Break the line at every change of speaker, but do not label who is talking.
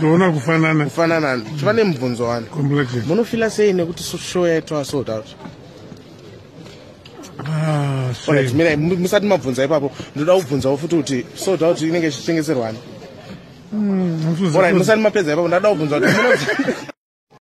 ndona kufanana.
Kufanana. Tivane mubvunzo wani. Munofila sei nekuti show yaitwa sold out
ah
Alright,
shame.
mina mu- musati mabvunza ipapo ndoda kubvunzawo futi kuti sold out inenge ichitengeserwani
Mm,
Alright, musati mapedza ipapo ndada kubvunza kuti